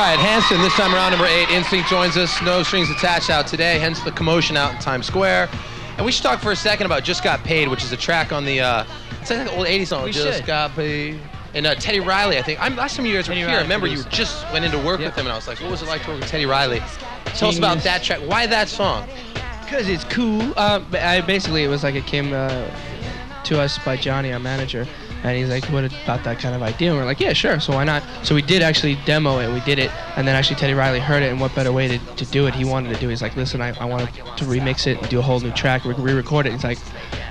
All right, Hanson, this time around, number eight. NSYNC joins us. No strings attached out today, hence the commotion out in Times Square. And we should talk for a second about Just Got Paid, which is a track on the, uh, it's like an old 80s song. We Just should. Got Paid. And uh, Teddy Riley, I think. I'm, last time you guys were Teddy here, Riley remember you just went into work Yep. with him, and I was like, what was it like to work with Teddy Riley? Tell us about that track. Why that song? Because it's cool. Uh, I, basically, it was like it came uh, to us by Johnny, our manager, and he's like, "What about that kind of idea?" And we're like, "Yeah, sure. So why not?" So we did actually demo it. We did it, and then actually Teddy Riley heard it, and what better way to, to do it? He wanted to do. it. He's like, "Listen, I, I want to remix it and do a whole new track, re- re-record it." He's like,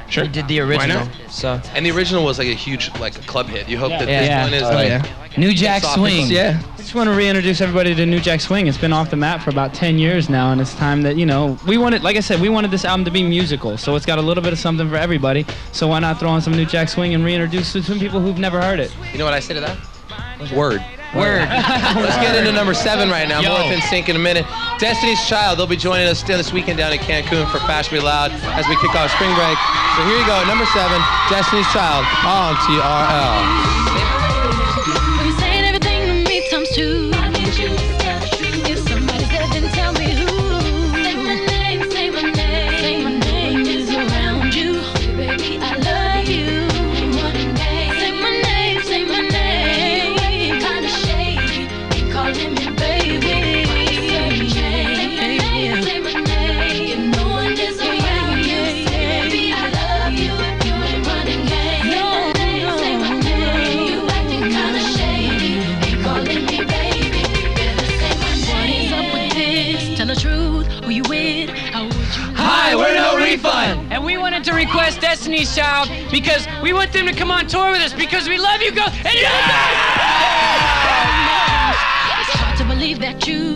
"Sure." He did the Why not? original. So And the original was like a huge, like club hit. You hope that Yeah. this Yeah. one is Oh like, yeah. New Jack Swing. Yeah. I just want to reintroduce everybody to New Jack Swing. It's been off the map for about 10 years now, and it's time that, you know, we wanted, like I said, we wanted this album to be musical, so it's got a little bit of something for everybody. So why not throw on some New Jack Swing and reintroduce it to some people who've never heard it? you know what I say to that? Word. Word. Let's get into number seven right now. Yo. More within sync in a minute. Destiny's Child. They'll be joining us still this weekend down in Cancun for Fashionably Loud as we kick off spring break. So here you go, number seven, Destiny's Child on TRL. The truth. Who you with? How would you? Hi, we're no refund. And we wanted to request Destiny's Child because we want them to come on tour with us because we love you girls and you're the best. It's hard to believe that you are at home